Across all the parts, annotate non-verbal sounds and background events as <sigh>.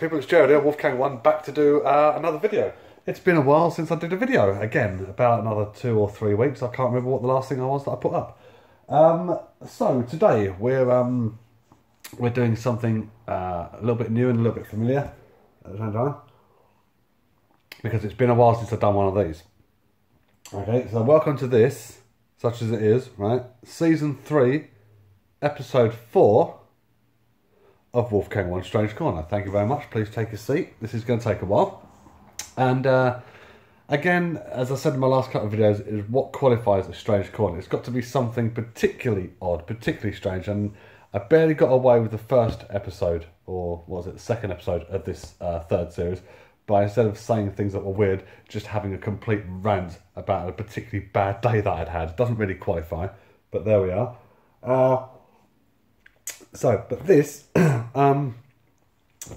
People, it's Jared here, WolfKang One, back to do uh, another video. It's been a while since I did a video, again, about another two or three weeks. I can't remember what the last thing I was that I put up. Um, so today we're um, we're doing something uh, a little bit new and a little bit familiar at the same time. Because it's been a while since I've done one of these. Okay, so welcome to this, such as it is, right? Season 3, Episode 4 of WolfKang One Strange Corner. Thank you very much. Please take a seat. This is going to take a while. And uh, again, as I said in my last couple of videos, is what qualifies a strange corner. It's got to be something particularly odd, particularly strange. And I barely got away with the first episode, or was it, the second episode of this uh, third series, by instead of saying things that were weird, just having a complete rant about a particularly bad day that I'd had. Doesn't really qualify, but there we are. Uh, so, but this, <clears throat> um,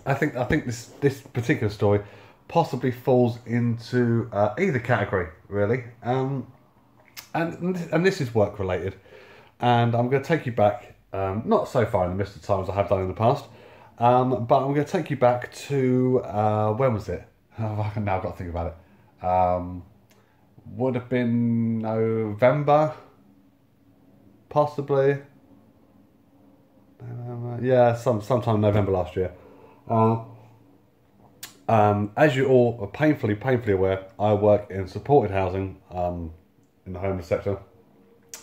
I think I think this this particular story possibly falls into uh, either category, really. Um, and and this is work related, and I'm going to take you back, um, not so far in the midst of time as I have done in the past, um, but I'm going to take you back to uh, when was it? <laughs> Oh, I've now got to think about it. Um, would have been November, possibly. November, yeah, some sometime November last year. Uh, um, as you all are painfully, painfully aware, I work in supported housing um, in the homeless sector,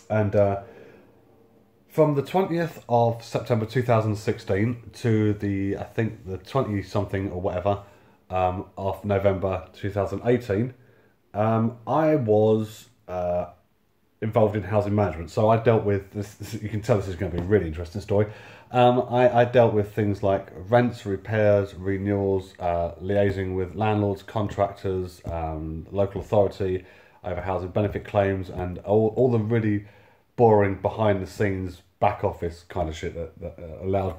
and uh, from the twentieth of September two thousand sixteen to the I think the twenty something or whatever um, of November two thousand eighteen, um, I was. Involved in housing management. So I dealt with this. this you can tell this is going to be a really interesting story. Um, I, I, dealt with things like rents, repairs, renewals, uh, liaising with landlords, contractors, um, local authority over housing benefit claims, and all, all the really boring behind the scenes back office kind of shit that, that uh, allowed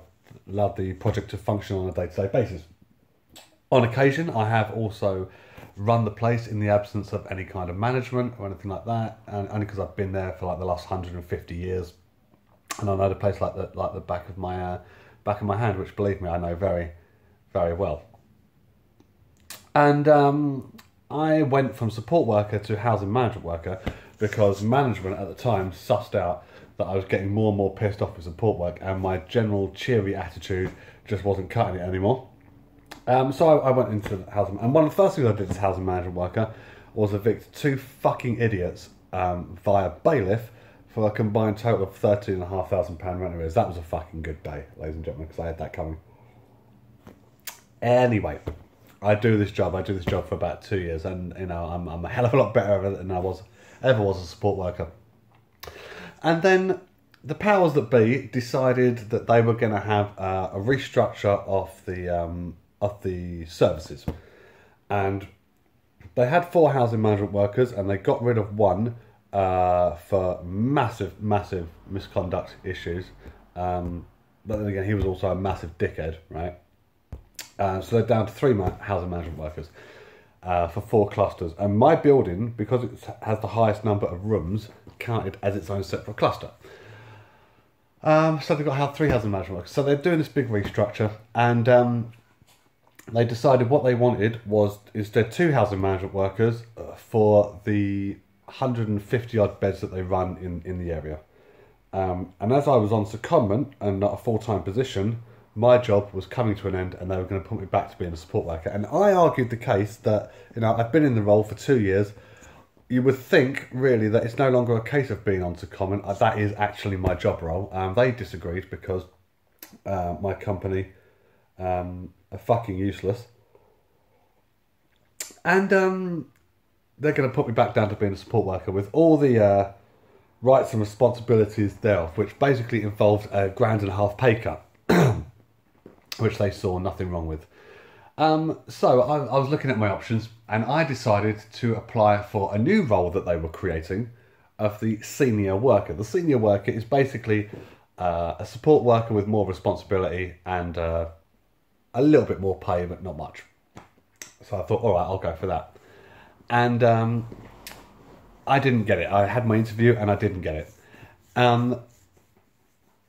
allowed the project to function on a day to day basis. On occasion, I have also run the place in the absence of any kind of management or anything like that, and only because I've been there for like the last 150 years, and I know the place like the like the back of my uh, back of my hand, which believe me, I know very, very well. And um, I went from support worker to housing management worker because management at the time sussed out that I was getting more and more pissed off with support work, and my general cheery attitude just wasn't cutting it anymore. Um, so I, I, went into housing, and one of the first things I did as housing management worker was evict two fucking idiots um, via bailiff for a combined total of thirteen and a half thousand pound rent arrears. That was a fucking good day, ladies and gentlemen, because I had that coming. Anyway, I do this job. I do this job for about two years, and you know I'm, I'm a hell of a lot better than I was ever was a support worker. And then the powers that be decided that they were going to have uh, a restructure of the um, of the services. And they had four housing management workers and they got rid of one uh, for massive, massive misconduct issues. Um, but then again, he was also a massive dickhead, right? Uh, so they're down to three ma- housing management workers uh, for four clusters. And my building, because it has the highest number of rooms, counted as its own separate cluster. Um, so they've got three housing management workers. So they're doing this big restructure, and um, they decided what they wanted was instead two housing management workers uh, for the 150 odd beds that they run in, in the area. Um, and as I was on secondment and not a full time position, my job was coming to an end and they were going to put me back to being a support worker. And I argued the case that, you know, I've been in the role for two years. You would think, really, that it's no longer a case of being on secondment. Uh, that is actually my job role. Um, they disagreed because uh, my company um, are fucking useless. And um, they're going to put me back down to being a support worker with all the uh, rights and responsibilities thereof, which basically involved a grand and a half pay cut, <clears throat> which they saw nothing wrong with. Um, so I, I, was looking at my options and I decided to apply for a new role that they were creating of the senior worker. The senior worker is basically uh, a support worker with more responsibility and uh, a little bit more pay, but not much. So I thought, all right, I'll go for that. And um, I didn't get it. I had my interview and I didn't get it. Um,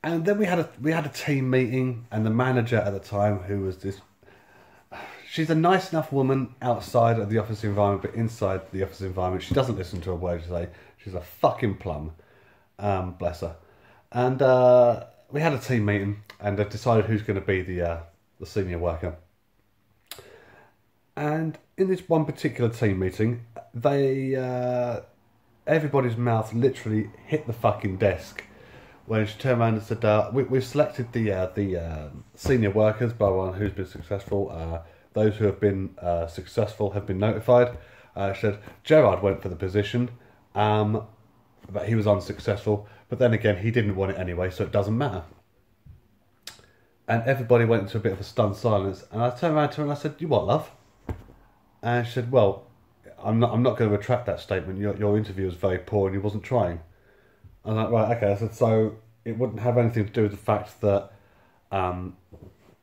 and then we had a we had a team meeting, and the manager at the time, who was this she's a nice enough woman outside of the office environment, but inside the office environment, she doesn't listen to a word you say. She's a fucking plum. Um, bless her. And uh, we had a team meeting and they decided who's going to be the uh, the senior worker. And in this one particular team meeting, they uh, everybody's mouth literally hit the fucking desk when she turned around and said, uh, we, "We've selected the uh, the uh, senior workers by one who's been successful. Uh, those who have been uh, successful have been notified." Uh, she said, "Gerard went for the position, um, but he was unsuccessful. But then again, he didn't want it anyway, so it doesn't matter." And everybody went into a bit of a stunned silence. And I turned around to her and I said, "You what, love?" And she said, "Well, I'm not. I'm not going to retract that statement. Your your interview was very poor, and you wasn't trying." I was like, right, okay. I said, so it wouldn't have anything to do with the fact that um,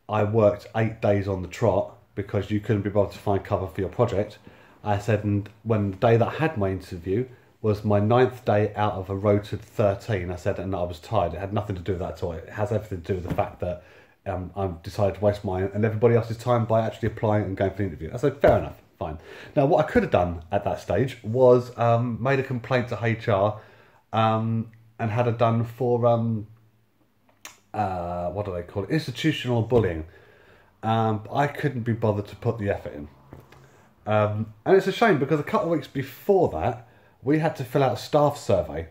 I worked eight days on the trot because you couldn't be able to find cover for your project. I said, and when the day that I had my interview was my ninth day out of a rotated 13, I said, and I was tired. It had nothing to do with that at all. It has everything to do with the fact that um, I've decided to waste my and everybody else's time by actually applying and going for the interview. I said, fair enough, fine. Now, what I could have done at that stage was um, made a complaint to HR um, and had it done for um, uh, what do they call it? Institutional bullying. Um, I couldn't be bothered to put the effort in, um, and it's a shame because a couple of weeks before that, we had to fill out a staff survey,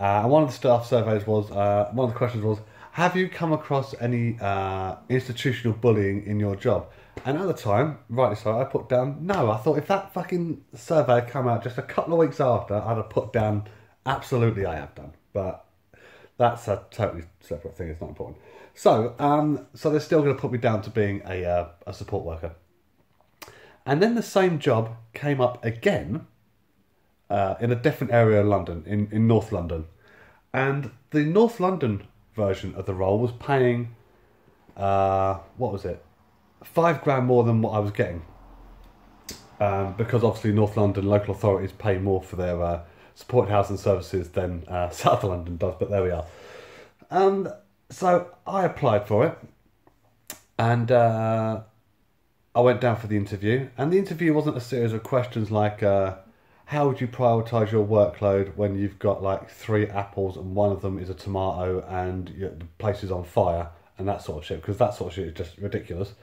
uh, and one of the staff surveys was uh, one of the questions was, "Have you come across any uh, institutional bullying in your job?" And at the time, rightly so, I put down no. I thought if that fucking survey had come out just a couple of weeks after, I'd have put down absolutely I have done. But that's a totally separate thing. It's not important. So, um, so they're still going to put me down to being a uh, a support worker. And then the same job came up again uh, in a different area of London, in, in North London. And the North London version of the role was paying, uh, what was it? Five grand more than what I was getting. Um, because obviously North London local authorities pay more for their uh, support housing services than uh, <laughs> South London does, but there we are. And so I applied for it, and uh, I went down for the interview. And the interview wasn't a series of questions like, uh, "How would you prioritise your workload when you've got like three apples and one of them is a tomato and the place is on fire?" and that sort of shit. Because that sort of shit is just ridiculous.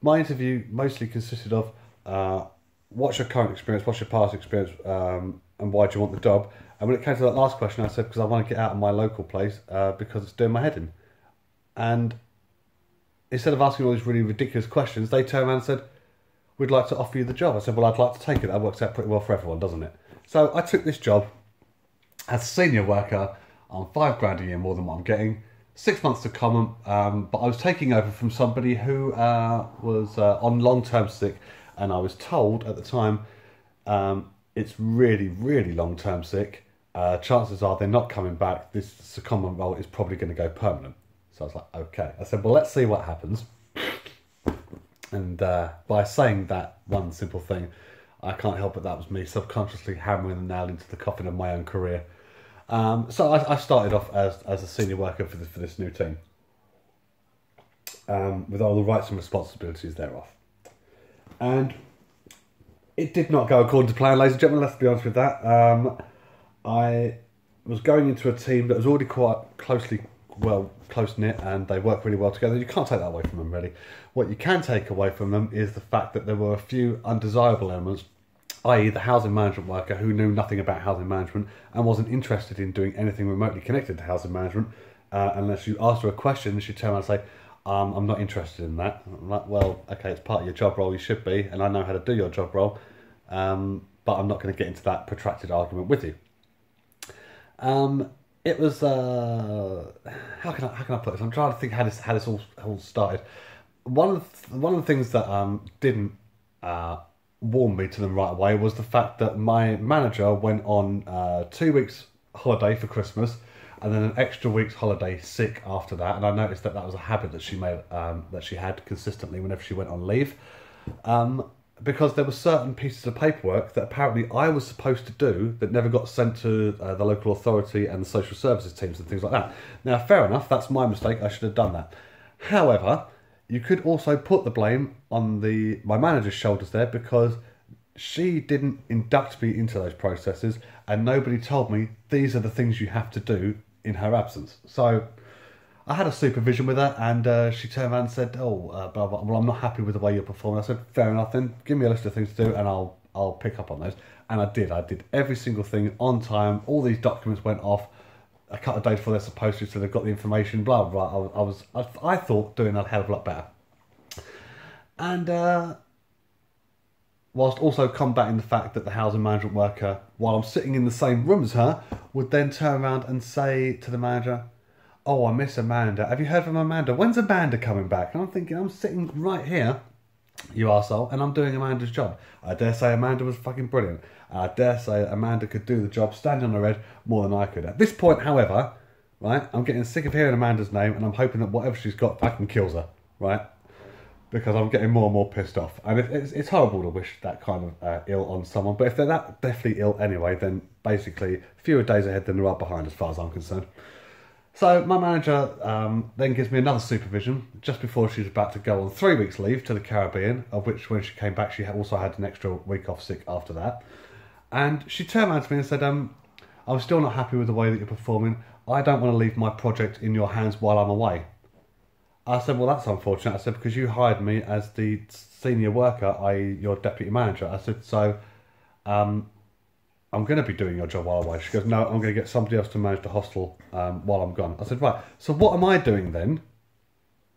My interview mostly consisted of. Uh, what's your current experience? What's your past experience? Um, and why do you want the job? And when it came to that last question, I said because I want to get out of my local place uh, because it's doing my head in. And instead of asking all these really ridiculous questions, they turned around and said, "We'd like to offer you the job." I said, "Well, I'd like to take it. That works out pretty well for everyone, doesn't it?" So I took this job as senior worker on five grand a year more than what I'm getting. Six months to comment, um, but I was taking over from somebody who uh, was uh, on long term sick, and I was told at the time um, it's really, really long term sick. Uh, chances are they're not coming back. This secondment role is probably going to go permanent. So I was like, okay. I said, well, let's see what happens. And uh, by saying that one simple thing, I can't help it. That was me subconsciously hammering the nail into the coffin of my own career. Um, so I, I, started off as, as a senior worker for this, for this new team, um, with all the rights and responsibilities thereof. And it did not go according to plan, ladies and gentlemen. Let's be honest with that. Um, I was going into a team that was already quite closely, well, close knit, and they work really well together. You can't take that away from them, really. What you can take away from them is the fact that there were a few undesirable elements, i.e., the housing management worker who knew nothing about housing management and wasn't interested in doing anything remotely connected to housing management. Uh, unless you asked her a question, she'd turn around and say, um, I'm not interested in that. I'm like, well, okay, it's part of your job role, you should be, and I know how to do your job role, um, but I'm not going to get into that protracted argument with you. Um, it was uh, how can I how can I put this? I'm trying to think how this how this all all started. One of the, one of the things that um, didn't uh, warm me to them right away was the fact that my manager went on uh, two weeks holiday for Christmas and then an extra week's holiday sick after that. And I noticed that that was a habit that she made um, that she had consistently whenever she went on leave, um, because there were certain pieces of paperwork that apparently I was supposed to do that never got sent to uh, the local authority and the social services teams and things like that. Now, fair enough, that's my mistake. I should have done that. However, you could also put the blame on the my manager's shoulders there because she didn't induct me into those processes and nobody told me these are the things you have to do in her absence. So I had a supervision with her and uh, she turned around and said, "Oh, uh, blah, blah, well, I'm not happy with the way you're performing." I said, "Fair enough, then give me a list of things to do and I'll I'll pick up on those." And I did. I did every single thing on time. All these documents went off a couple of days before they're supposed to, so they've got the information. Blah blah. I, I was I, I thought doing a hell of a lot better. And uh, whilst also combating the fact that the housing management worker, while I'm sitting in the same room as her, would then turn around and say to the manager, Oh, I miss Amanda. Have you heard from Amanda? When's Amanda coming back? And I'm thinking, I'm sitting right here, you arsehole, and I'm doing Amanda's job. I dare say Amanda was fucking brilliant. I dare say Amanda could do the job standing on her head more than I could. At this point, however, right, I'm getting sick of hearing Amanda's name and I'm hoping that whatever she's got fucking kills her, right? because I'm getting more and more pissed off. And it's, it's horrible to wish that kind of uh, ill on someone, but if they're that deathly ill anyway, then basically fewer days ahead than there are behind, as far as I'm concerned. So my manager um, then gives me another supervision just before she's about to go on three weeks leave to the Caribbean, of which when she came back, she also had an extra week off sick after that. And she turned around to me and said, um, I'm still not happy with the way that you're performing. I don't want to leave my project in your hands while I'm away. I said, well, that's unfortunate. I said, because you hired me as the senior worker, i.e. your deputy manager. I said, so um, I'm going to be doing your job while I'm away. She goes, no, I'm going to get somebody else to manage the hostel um, while I'm gone. I said, right, so what am I doing then?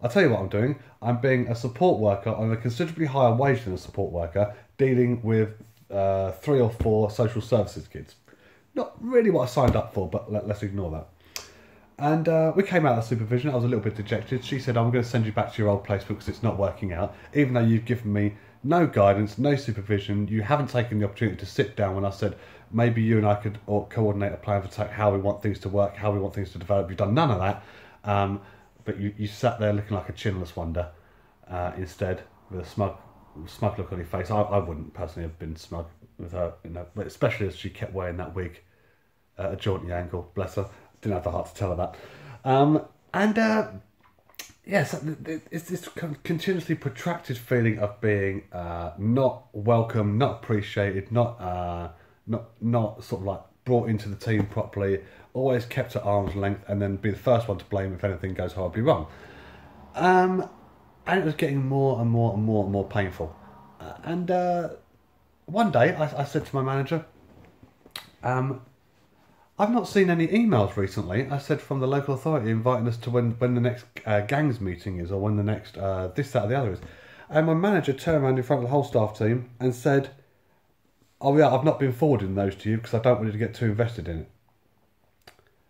I'll tell you what I'm doing. I'm being a support worker on a considerably higher wage than a support worker, dealing with uh, three or four social services kids. Not really what I signed up for, but let, us ignore that. And uh, we came out of supervision. I was a little bit dejected. She said, I'm going to send you back to your old place because it's not working out. Even though you've given me no guidance, no supervision, you haven't taken the opportunity to sit down when I said, maybe you and I could coordinate a plan for how we want things to work, how we want things to develop. You've done none of that. Um, but you, you sat there looking like a chinless wonder uh, instead with a smug smug look on your face. I, I wouldn't personally have been smug with her, you know, but especially as she kept wearing that wig at a jaunty angle, bless her didn't have the heart to tell her that. Um, and uh, yes, it's this continuously protracted feeling of being uh, not welcome, not appreciated, not uh, not not sort of like brought into the team properly. Always kept at arm's length, and then be the first one to blame if anything goes horribly wrong. Um, and it was getting more and more and more and more painful. Uh, and uh, one day, I, I, said to my manager, um, I've not seen any emails recently. I said from the local authority inviting us to when, when the next uh, gangs meeting is or when the next uh, this, that, or the other is. And my manager turned around in front of the whole staff team and said, Oh, yeah, I've not been forwarding those to you because I don't want you to get too invested in it.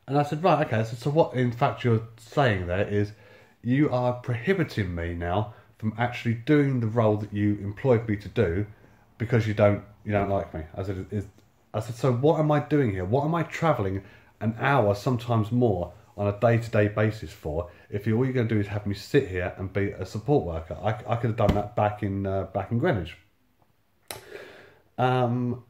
And I said, Right, okay. So, so what in fact you're saying there is you are prohibiting me now from actually doing the role that you employed me to do because you don't you don't like me. I said, is, I said, so what am I doing here? What am I travelling an hour, sometimes more, on a day to day basis for? If all you're going to do is have me sit here and be a support worker, I, I could have done that back in uh, back in Greenwich. Um,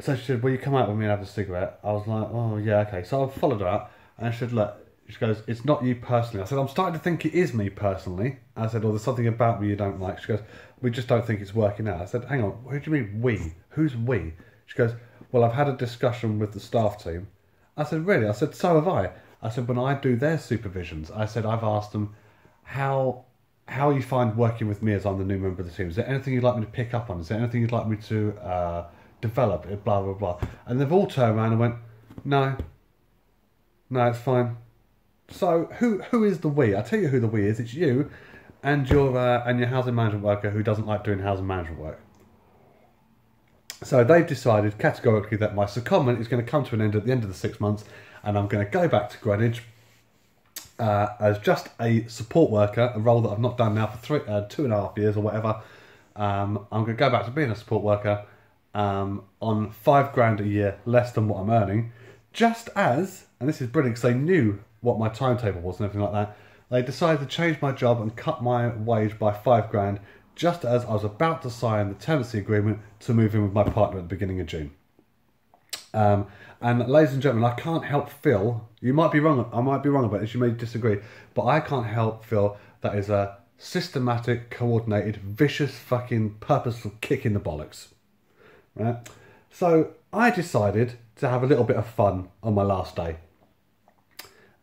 so she said, "Will you come out with me and have a cigarette?" I was like, "Oh yeah, okay." So I followed her out, and she said, "Look." She goes, "It's not you personally." I said, "I'm starting to think it is me personally." I said, "Oh, there's something about me you don't like." She goes, "We just don't think it's working out." I said, "Hang on, who do you mean we? Who's we?" She goes, well, I've had a discussion with the staff team. I said, Really? I said, So have I. I said, When I do their supervisions, I said, I've asked them how how you find working with me as I'm the new member of the team. Is there anything you'd like me to pick up on? Is there anything you'd like me to uh, develop? Blah, blah, blah. And they've all turned around and went, No, no, it's fine. So who who is the we? I tell you who the we is. It's you and your uh, and your housing management worker who doesn't like doing housing management work. So they've decided categorically that my secondment is going to come to an end at the end of the six months, and I'm going to go back to Greenwich uh, as just a support worker, a role that I've not done now for three, uh, two and a half years or whatever. Um, I'm going to go back to being a support worker um, on five grand a year less than what I'm earning, just as, and this is brilliant because they knew what my timetable was and everything like that. They decided to change my job and cut my wage by five grand just as I was about to sign the tenancy agreement to move in with my partner at the beginning of June. Um, and ladies and gentlemen, I can't help feel, you might be wrong, I might be wrong about this, you may disagree, but I can't help feel that is a systematic, coordinated, vicious, fucking, purposeful kick in the bollocks. Right? So I decided to have a little bit of fun on my last day.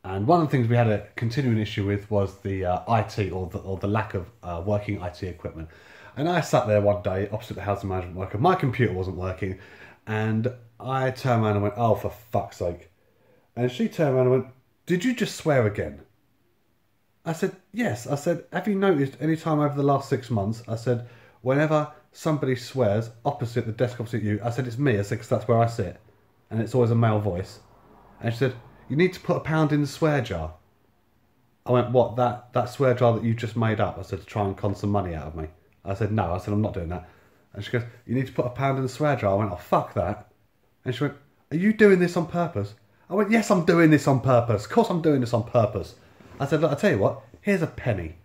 And one of the things we had a continuing issue with was the uh, IT or the, or the lack of uh, working IT equipment. And I sat there one day opposite the housing management worker. My computer wasn't working, and I turned around and went, "Oh, for fuck's sake!" And she turned around and went, "Did you just swear again?" I said, "Yes." I said, "Have you noticed any time over the last six months?" I said, "Whenever somebody swears opposite the desk opposite you," I said, "It's me." I said, "Because that's where I sit, and it's always a male voice." And she said, "You need to put a pound in the swear jar." I went, "What? That that swear jar that you just made up?" I said, "To try and con some money out of me." I said, "No." I said, "I'm not doing that." And she goes, "You need to put a pound in the swear jar." I went, "Oh fuck that." And she went, Are you doing this on purpose? I went, Yes, I'm doing this on purpose. Of course, I'm doing this on purpose. I said, Look, I tell you what, here's a penny.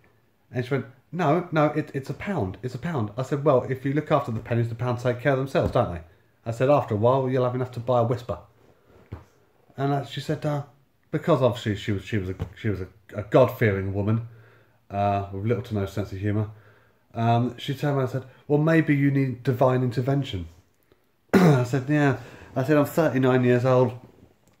And she went, No, no, it, it's a pound. It's a pound. I said, Well, if you look after the pennies, the pounds take care of themselves, don't they? I said, After a while, you'll have enough to buy a whisper. And uh, she said, uh, Because obviously she was, she was, a, she was a, a God fearing woman uh, with little to no sense of humour. Um, she turned around and said, Well, maybe you need divine intervention. <clears throat> I said, Yeah. I said, I'm 39 years old.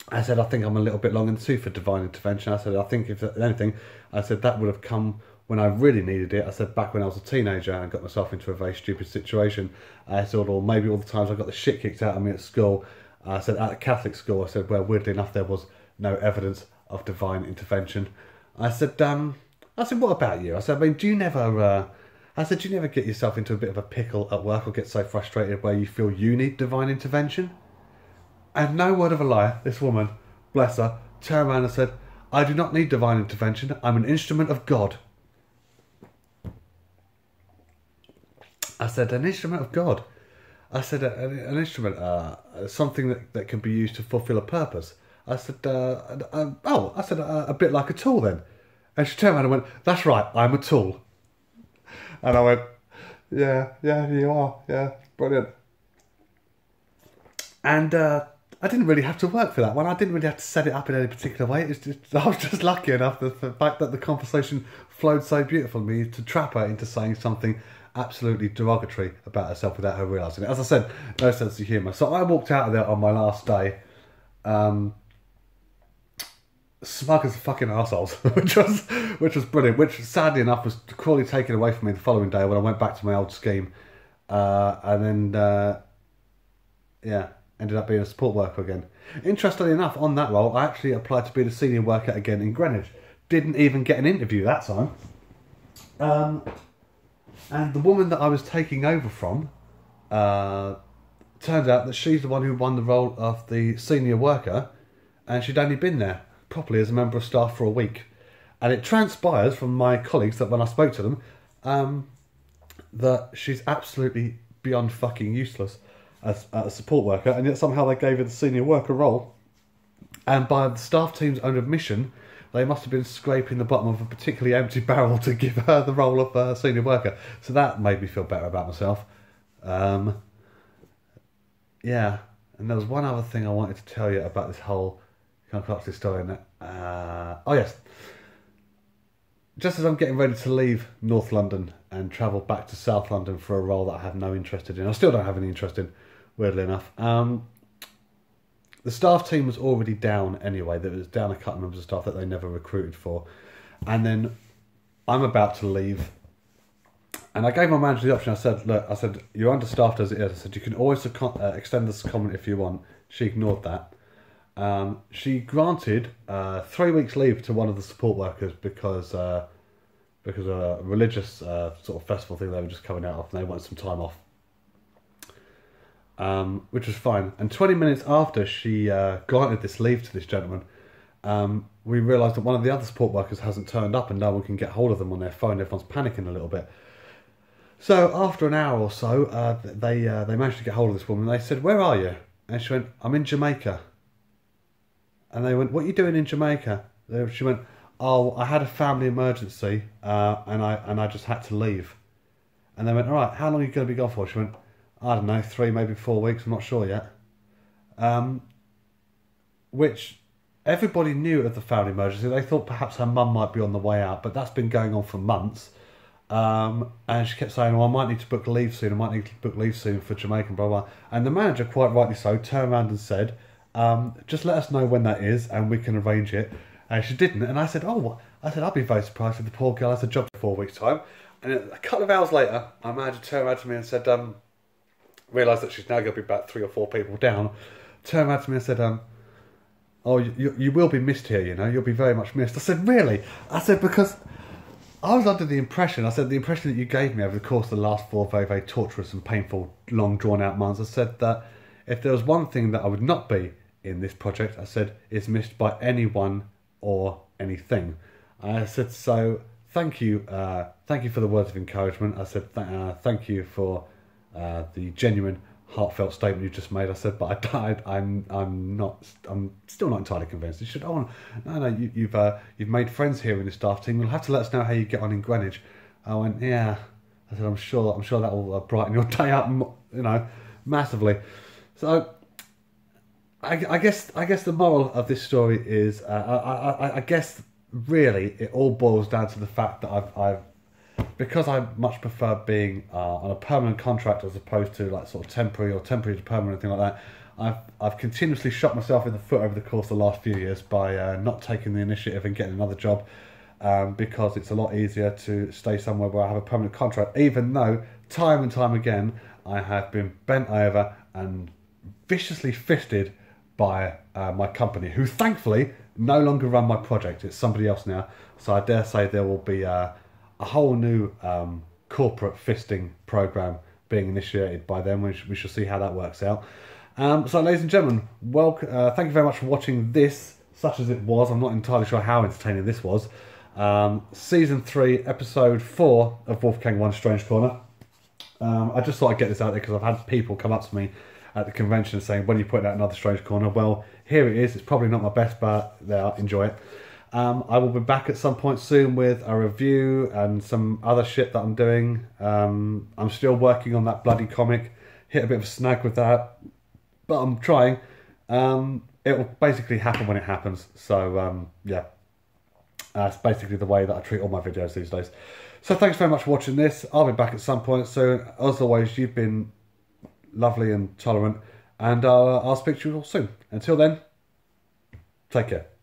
I said, I think I'm a little bit long in the tooth for divine intervention. I said, I think if anything, I said, that would have come when I really needed it. I said, back when I was a teenager and got myself into a very stupid situation. I said, or maybe all the times I got the shit kicked out of me at school. I said, at a Catholic school, I said, where weirdly enough there was no evidence of divine intervention. I said, um, I said, what about you? I said, I mean, do you never, uh, I said, do you never get yourself into a bit of a pickle at work or get so frustrated where you feel you need divine intervention? And no word of a lie, this woman, bless her, turned around and said, I do not need divine intervention. I'm an instrument of God. I said, an instrument of God. I said, an, an instrument, uh, something that, that can be used to fulfill a purpose. I said, uh, uh, oh, I said, uh, a bit like a tool then. And she turned around and went, that's right, I'm a tool. And I went, yeah, yeah, you are, yeah, brilliant. And uh, I didn't really have to work for that one. I didn't really have to set it up in any particular way. Just, <laughs> I was just lucky enough that the fact that the conversation flowed so beautifully me to trap her into saying something absolutely derogatory about herself without her realising it. As I said, no sense of humour. So I walked out of there on my last day, um, smug as fucking assholes, <laughs> which was which was brilliant. Which sadly enough was cruelly taken away from me the following day when I went back to my old scheme, uh, and then uh, yeah ended up being a support worker again. Interestingly enough, on that role, I actually applied to be the senior worker again in Greenwich. Didn't even get an interview that time. Um, and the woman that I was taking over from, uh, turned out that she's the one who won the role of the senior worker, and she'd only been there properly as a member of staff for a week. And it transpires from my colleagues that when I spoke to them, um, that she's absolutely beyond fucking useless as, a support worker, and yet somehow they gave her the senior worker role. And by the staff team's own admission, they must have been scraping the bottom of a particularly empty <laughs> barrel to give her the role of uh, senior worker. So that made me feel better about myself. Um, yeah, and there was one other thing I wanted to tell you about this whole Concocted story. And uh, oh yes, just as I'm getting ready to leave North London and travel back to South London for a role that I have no interest in, I still don't have any interest in weirdly enough. Um, the staff team was already down anyway. There was down a couple of members of staff that they never recruited for, and then I'm about to leave, and I gave my manager the option. I said, "Look, I said you're understaffed as it is. I said you can always uh, extend this comment if you want." She ignored that. Um, she granted uh, three weeks leave to one of the support workers because uh, because a religious uh, sort of festival thing they were just coming out of, and they wanted some time off um, which was fine. And 20 minutes after she uh, granted this leave to this gentleman, um, we realised that one of the other support workers hasn't turned up and no one can get hold of them on their phone. Everyone's panicking a little bit. So after an hour or so, uh, they uh, they managed to get hold of this woman. They said, "Where are you?" And she went, "I'm in Jamaica." And they went, "What are you doing in Jamaica?" She went, "Oh, I had a family emergency, uh, and I and I just had to leave." And they went, "All right, how long are you going to be gone for?" She went, I don't know, three, maybe four weeks, I'm not sure yet. Um, which everybody knew of the family emergency. They thought perhaps her mum might be on the way out, but that's been going on for months. Um, and she kept saying, "Well, I might need to book leave soon. I might need to book leave soon for Jamaica." Blah blah. And the manager, quite rightly so, turned around and said, um, "Just let us know when that is, and we can arrange it." And she didn't. And I said, "Oh, I said I'd be very surprised if the poor girl has a job for four weeks' time." And a couple of hours later, my manager turned around to me and said, um, realised that she's now going to be about three or four people down, turned around to me and said, um, oh, you, you will be missed here, you know, you'll be very much missed. I said, really? I said, because I was under the impression, I said, the impression that you gave me over the course of the last four very, very torturous and painful, long drawn out months, I said that if there was one thing that I would not be in this project, I said, is missed by anyone or anything. I said, so thank you, uh, thank you for the words of encouragement. I said, th- uh, thank you for uh, the genuine heartfelt statement you just made. I said, but I, <laughs> I, I'm, I'm not, I'm still not entirely convinced. You should, oh no, no, you, you've, uh, you've made friends here in the staff team. You'll have to let us know how you get on in Greenwich. I went, yeah. I said, I'm sure, I'm sure that will uh, brighten your <laughs> day up, you know, massively. So, I, I guess, I guess the moral of this story is, uh, I, I, I guess, really, it all boils down to the fact that I've, I've because I much prefer being uh, on a permanent contract as opposed to like sort of temporary or temporary to permanent, anything like that. I've I've continuously shot myself in the foot over the course of the last few years by uh, not taking the initiative and getting another job um, because it's a lot easier to stay somewhere where I have a permanent contract. Even though time and time again I have been bent over and viciously fisted by uh, my company, who thankfully no longer run my project. It's somebody else now. So I dare say there will be. Uh, a whole new um, corporate fisting program being initiated by them. We, sh- we shall see how that works out. Um, so, ladies and gentlemen, welcome. Uh, thank you very much for watching this, such as it was. I'm not entirely sure how entertaining this was. Um, season three, episode four of WolfKang One Strange Corner. Um, I just thought I'd get this out there because I've had people come up to me at the convention saying, "When you put out another Strange Corner?" Well, here it is. It's probably not my best, but there, enjoy it. Um, I will be back at some point soon with a review and some other shit that I'm doing. Um, I'm still working on that bloody comic. Hit a bit of a snag with that, but I'm trying. Um, it will basically happen when it happens. So um, yeah, that's basically the way that I treat all my videos these days. So thanks very much for watching this. I'll be back at some point soon. As always, you've been lovely and tolerant, and uh, I'll speak to you all soon. Until then, take care.